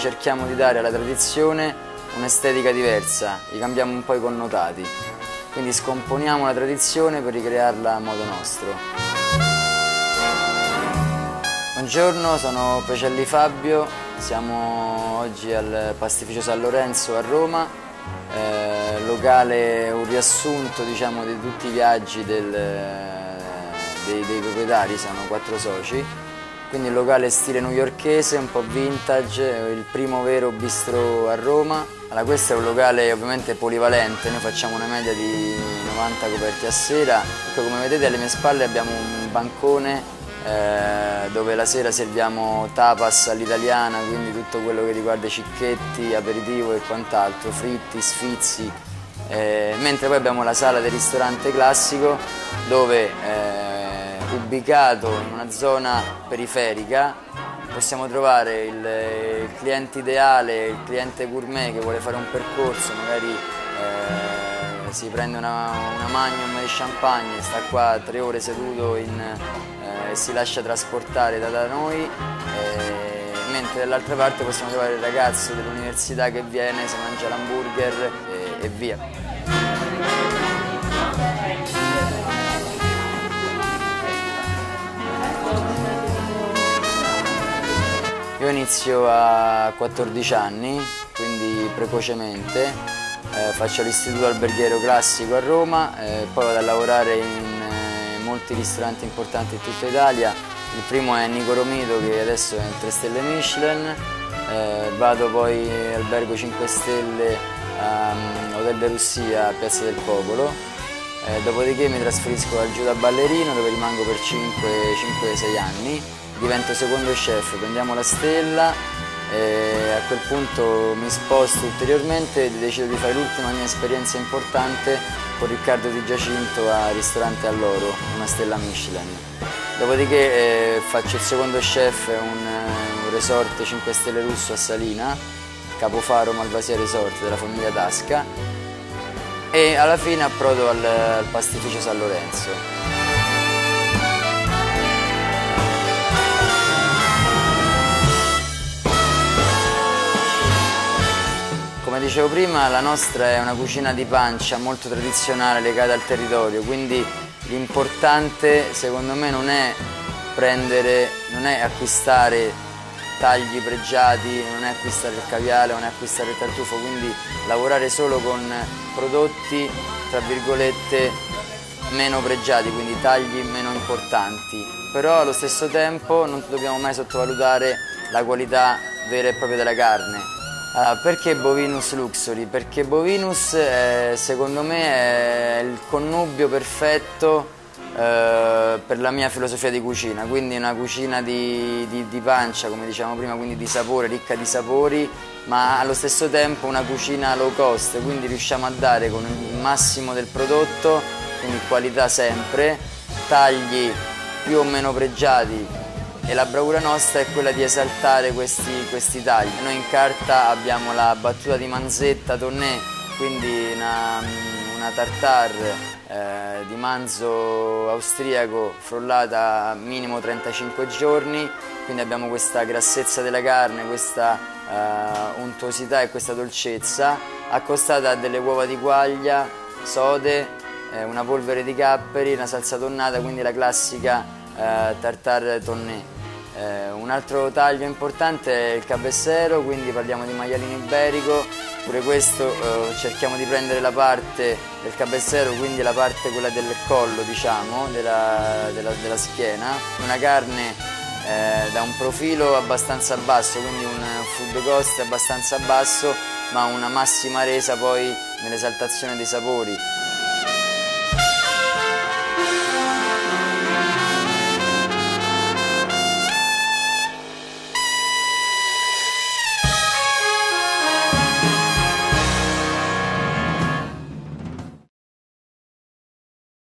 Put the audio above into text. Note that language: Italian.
cerchiamo di dare alla tradizione un'estetica diversa, gli cambiamo un po' i connotati. Quindi scomponiamo la tradizione per ricrearla a modo nostro. Buongiorno, sono Pecelli Fabio, siamo oggi al pastificio San Lorenzo a Roma, eh, locale, un riassunto diciamo, di tutti i viaggi del, dei, dei proprietari, sono quattro soci, quindi un locale stile newyorkese, un po' vintage, il primo vero bistro a Roma. Allora, questo è un locale ovviamente polivalente, noi facciamo una media di 90 coperti a sera. Ecco, come vedete alle mie spalle abbiamo un bancone eh, dove la sera serviamo tapas all'italiana, quindi tutto quello che riguarda i cicchetti, aperitivo e quant'altro, fritti, sfizi, eh, mentre poi abbiamo la sala del ristorante classico dove eh, ubicato in una zona periferica possiamo trovare il, il, cliente ideale, il cliente gourmet che vuole fare un percorso, magari eh, si prende una, una magnum di champagne, sta qua tre ore seduto in, eh, si lascia trasportare da, da noi, eh, mentre dall'altra parte possiamo trovare il ragazzo dell'università che viene, si mangia l'hamburger e, e via. Io inizio a 14 anni, quindi precocemente, eh, faccio l'istituto alberghiero classico a Roma, eh, poi vado a lavorare in eh, molti ristoranti importanti in tutta Italia. Il primo è Nico Romito che adesso è in 3 stelle Michelin, eh, vado poi albergo 5 stelle a um, Hotel de Russia a Piazza del Popolo, eh, dopodiché mi trasferisco al Giuda Ballerino dove rimango per 5-6 anni divento secondo chef, prendiamo la stella e a quel punto mi sposto ulteriormente e decido di fare l'ultima mia esperienza importante con Riccardo Di Giacinto a Ristorante Alloro, una stella Michelin. Dopodiché eh, faccio il secondo chef, un, un resort 5 stelle russo a Salina, Capofaro Malvasia Resort della famiglia Tasca e alla fine approdo al, al pastificio San Lorenzo. Come dicevo prima, la nostra è una cucina di pancia molto tradizionale legata al territorio, quindi l'importante secondo me non è prendere, non è acquistare tagli pregiati, non è acquistare il caviale, non è acquistare il tartufo, quindi lavorare solo con prodotti, tra virgolette, meno pregiati, quindi tagli meno importanti. Però allo stesso tempo non dobbiamo mai sottovalutare la qualità vera e propria della carne allora, perché Bovinus Luxury? Perché Bovinus è, secondo me è il connubio perfetto eh, per la mia filosofia di cucina, quindi una cucina di, di, di, pancia, come dicevamo prima, quindi di sapore, ricca di sapori, ma allo stesso tempo una cucina low cost, quindi riusciamo a dare con il massimo del prodotto, quindi qualità sempre, tagli più o meno pregiati e la bravura nostra è quella di esaltare questi, questi tagli. Noi in carta abbiamo la battuta di manzetta tonnè, quindi una, una tartare eh, di manzo austriaco frullata minimo 35 giorni, quindi abbiamo questa grassezza della carne, questa eh, untuosità e questa dolcezza, accostata a delle uova di quaglia, sode, eh, una polvere di capperi, una salsa tonnata, quindi la classica eh, tartare tonnè. Eh, un altro taglio importante è il cabessero, quindi parliamo di maialino iberico, pure questo eh, cerchiamo di prendere la parte del cabessero, quindi la parte quella del collo diciamo, della, della, della schiena, una carne eh, da un profilo abbastanza basso, quindi un food cost abbastanza basso, ma una massima resa poi nell'esaltazione dei sapori.